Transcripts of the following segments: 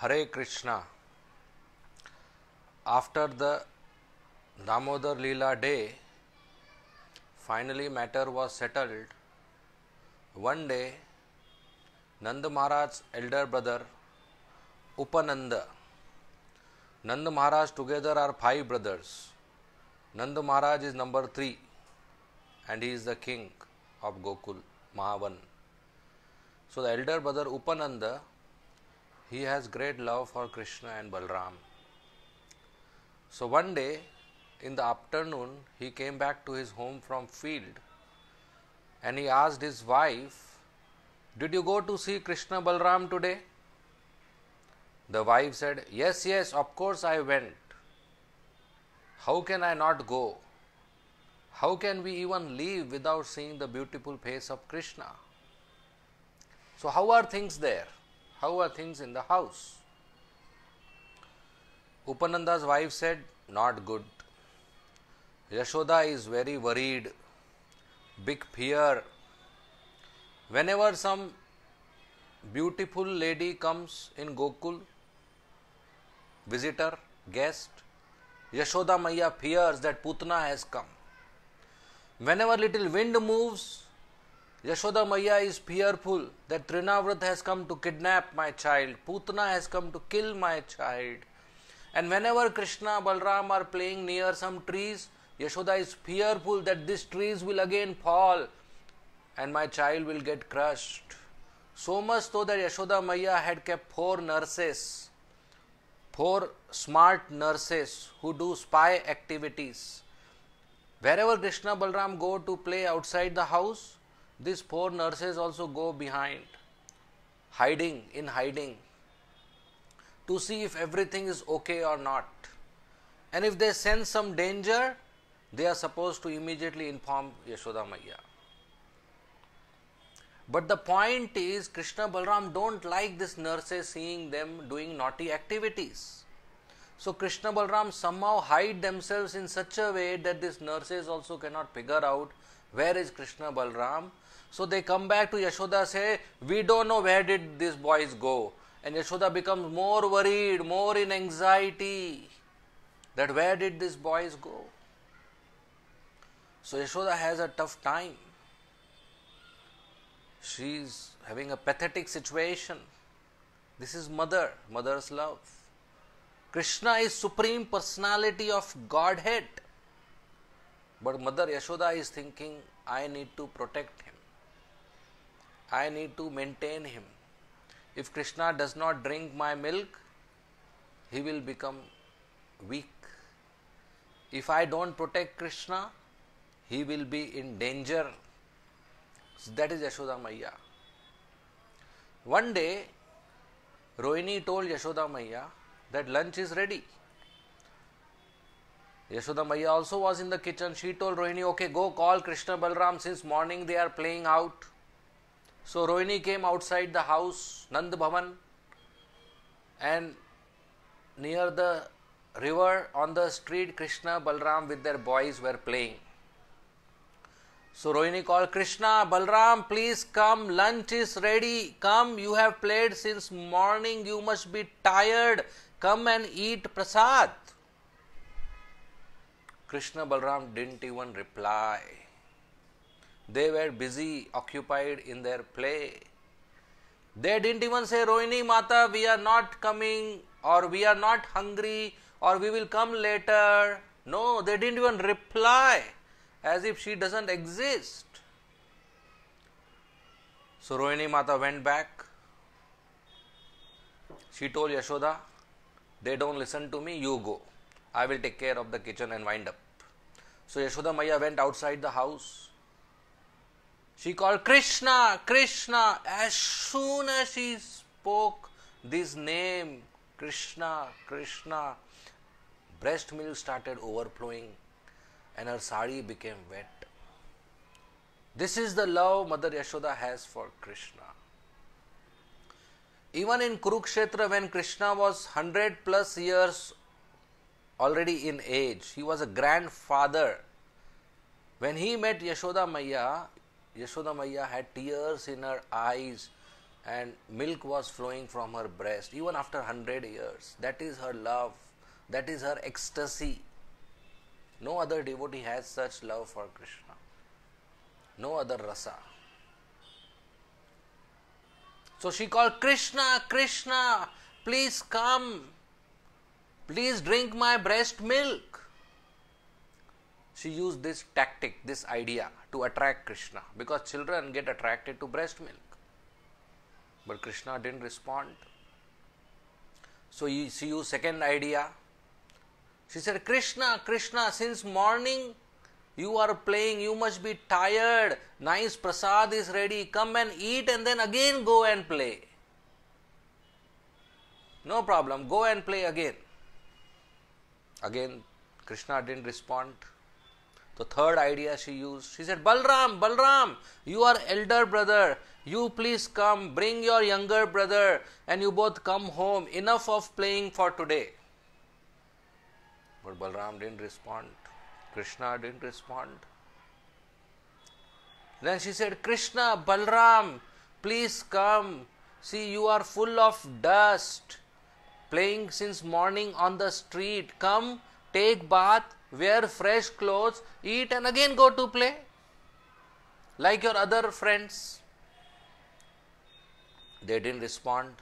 Hare Krishna. After the Damodar Leela day, finally matter was settled. One day, Nanda Maharaj's elder brother Upananda, Nanda Maharaj together are five brothers. Nanda Maharaj is number three and he is the king of Gokul, Mahavan. So the elder brother Upananda, he has great love for Krishna and Balram. So one day in the afternoon he came back to his home from field and he asked his wife, Did you go to see Krishna Balram today? The wife said, Yes, yes, of course I went. How can I not go? How can we even leave without seeing the beautiful face of Krishna? So, how are things there? How are things in the house? Upananda's wife said, Not good. Yashoda is very worried, big fear. Whenever some beautiful lady comes in Gokul, visitor, guest, Yashoda Maya fears that Putna has come. Whenever little wind moves, Yashoda Maya is fearful that Trinavrat has come to kidnap my child, Putna has come to kill my child. And whenever Krishna, Balram are playing near some trees, Yashoda is fearful that these trees will again fall and my child will get crushed. So much so that Yashoda Maya had kept four nurses, four smart nurses who do spy activities. Wherever Krishna Balram go to play outside the house, these four nurses also go behind, hiding, in hiding, to see if everything is okay or not. And if they sense some danger, they are supposed to immediately inform Yashoda Maya. But the point is, Krishna Balram don't like these nurses seeing them doing naughty activities. So Krishna Balram somehow hide themselves in such a way that these nurses also cannot figure out where is Krishna Balram. So they come back to Yashoda say, we don't know where did these boys go. And Yashoda becomes more worried, more in anxiety that where did these boys go. So Yashoda has a tough time. She is having a pathetic situation. This is mother, mother's love. Krishna is supreme personality of Godhead. But Mother Yashoda is thinking, I need to protect him. I need to maintain him. If Krishna does not drink my milk, he will become weak. If I don't protect Krishna, he will be in danger. So that is Yashoda Maya. One day, Rohini told Yashoda Maya that lunch is ready. Yashoda Maya also was in the kitchen. She told Rohini, okay, go call Krishna Balram since morning they are playing out. So Rohini came outside the house, Nand Bhavan, and near the river on the street, Krishna Balram with their boys were playing. So Rohini called Krishna, Balram, please come, lunch is ready. Come, you have played since morning, you must be tired. Come and eat prasad. Krishna Balram didn't even reply. They were busy, occupied in their play. They didn't even say, Rohini Mata, we are not coming, or we are not hungry, or we will come later. No, they didn't even reply as if she doesn't exist. So Rohini Mata went back. She told Yashoda, they don't listen to me, you go. I will take care of the kitchen and wind up. So Yashoda Maya went outside the house. She called Krishna, Krishna. As soon as she spoke this name, Krishna, Krishna, breast milk started overflowing and her sari became wet. This is the love Mother Yashoda has for Krishna. Even in Kurukshetra, when Krishna was 100 plus years already in age, he was a grandfather. When he met Yashoda Maya, Yashoda Maya had tears in her eyes and milk was flowing from her breast even after 100 years. That is her love, that is her ecstasy. No other devotee has such love for Krishna, no other rasa. So she called Krishna, Krishna, please come, please drink my breast milk. She used this tactic, this idea to attract Krishna because children get attracted to breast milk. But Krishna didn't respond. So she used second idea. She said, Krishna, Krishna, since morning you are playing, you must be tired. Nice prasad is ready. Come and eat and then again go and play. No problem, go and play again. Again, Krishna didn't respond. The third idea she used, she said, Balram, Balram, you are elder brother. You please come, bring your younger brother, and you both come home. Enough of playing for today. But Balram didn't respond. Krishna didn't respond. Then she said, Krishna, Balram, please come. See, you are full of dust, playing since morning on the street. Come, take bath, wear fresh clothes, eat, and again go to play. Like your other friends. They didn't respond.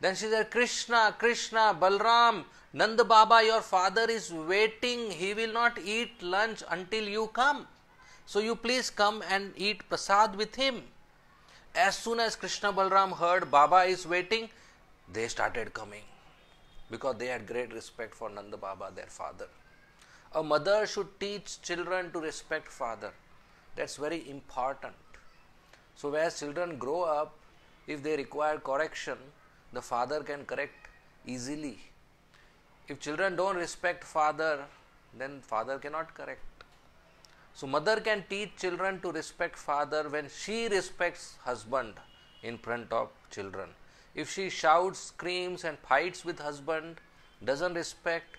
Then she said, Krishna, Krishna, Balram, Nanda Baba, your father is waiting. He will not eat lunch until you come. So you please come and eat prasad with him. As soon as Krishna Balram heard Baba is waiting, they started coming because they had great respect for Nanda Baba, their father. A mother should teach children to respect father. That's very important. So as children grow up, if they require correction, the father can correct easily if children don't respect father, then father cannot correct. So mother can teach children to respect father when she respects husband in front of children. If she shouts, screams and fights with husband, doesn't respect,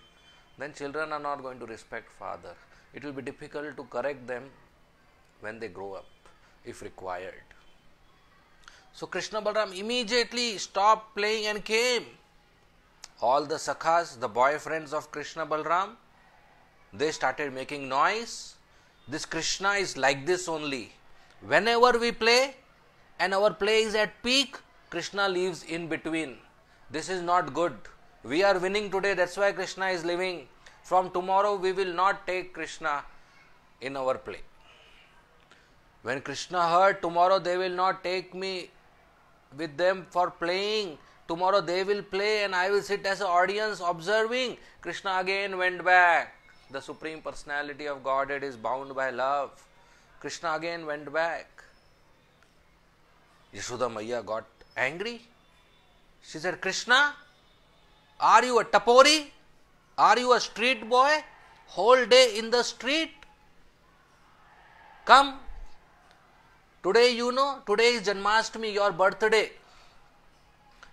then children are not going to respect father. It will be difficult to correct them when they grow up if required. So Krishna Balram immediately stopped playing and came all the sakhas, the boyfriends of Krishna Balram, they started making noise. This Krishna is like this only. Whenever we play and our play is at peak, Krishna leaves in between. This is not good. We are winning today, that's why Krishna is leaving. From tomorrow, we will not take Krishna in our play. When Krishna heard, tomorrow they will not take me with them for playing, Tomorrow they will play and I will sit as an audience observing. Krishna again went back. The Supreme Personality of Godhead is bound by love. Krishna again went back. Yashoda Maya got angry. She said, Krishna, are you a tapori? Are you a street boy? Whole day in the street? Come. Today, you know, today is Janmashtami, your birthday.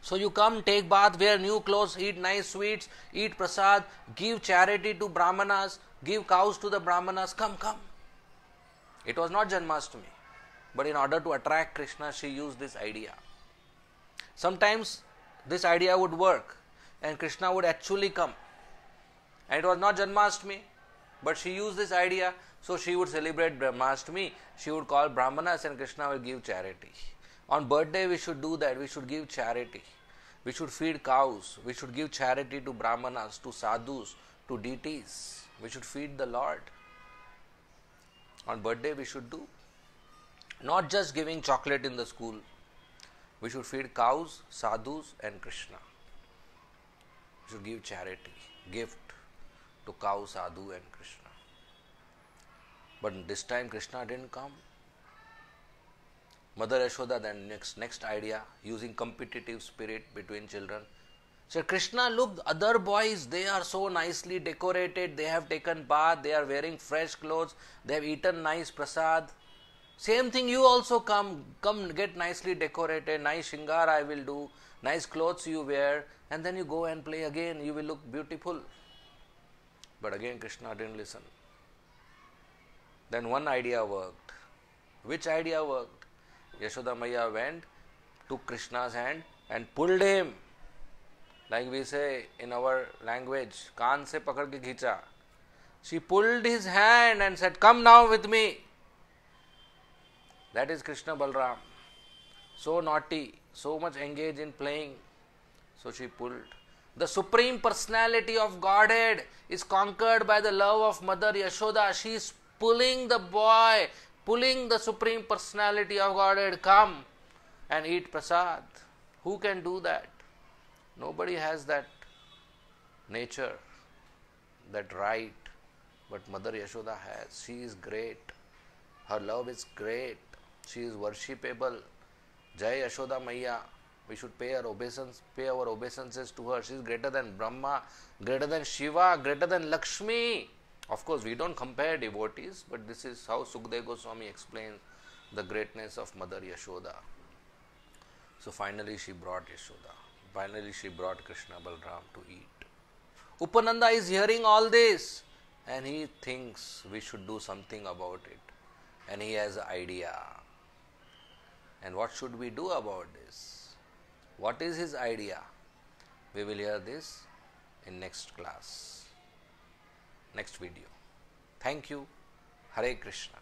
So you come, take bath, wear new clothes, eat nice sweets, eat prasad, give charity to brahmanas, give cows to the brahmanas. Come, come. It was not Janmashtami, but in order to attract Krishna, she used this idea. Sometimes this idea would work and Krishna would actually come. And it was not Janmashtami, but she used this idea, so she would celebrate Brahmashtami, she would call Brahmanas and Krishna will give charity. On birthday, we should do that. We should give charity. We should feed cows. We should give charity to brahmanas, to sadhus, to deities. We should feed the Lord. On birthday, we should do. Not just giving chocolate in the school. We should feed cows, sadhus, and Krishna. We should give charity, gift to cow, sadhu, and Krishna. But this time, Krishna didn't come. Mother Yashoda then next next idea using competitive spirit between children. So Krishna, look, other boys, they are so nicely decorated. They have taken bath. They are wearing fresh clothes. They have eaten nice prasad. Same thing, you also come, come get nicely decorated. Nice shingar I will do. Nice clothes you wear, and then you go and play again. You will look beautiful. But again, Krishna didn't listen. Then one idea worked. Which idea worked? Yashoda Maya went took Krishna's hand and pulled him. Like we say in our language, kaan se pakad ke. She pulled his hand and said, Come now with me. That is Krishna Balram. So naughty, so much engaged in playing. So she pulled. The Supreme Personality of Godhead is conquered by the love of Mother Yashoda. She is pulling the boy, pulling the Supreme Personality of Godhead. Come and eat prasad. Who can do that? Nobody has that nature, that right. But Mother Yashoda has. She is great. Her love is great. She is worshipable. Jai Yashoda Maya. We should pay our obeisance, pay our obeisances to her. She is greater than Brahma, greater than Shiva, greater than Lakshmi. Of course, we don't compare devotees, but this is how Sukdev Goswami explains the greatness of Mother Yashoda. So finally, she brought Yashoda. Finally, she brought Krishna Balram to eat. Upananda is hearing all this and he thinks we should do something about it. And he has an idea. And what should we do about this? What is his idea? We will hear this in next class, next video. Thank you. Hare Krishna.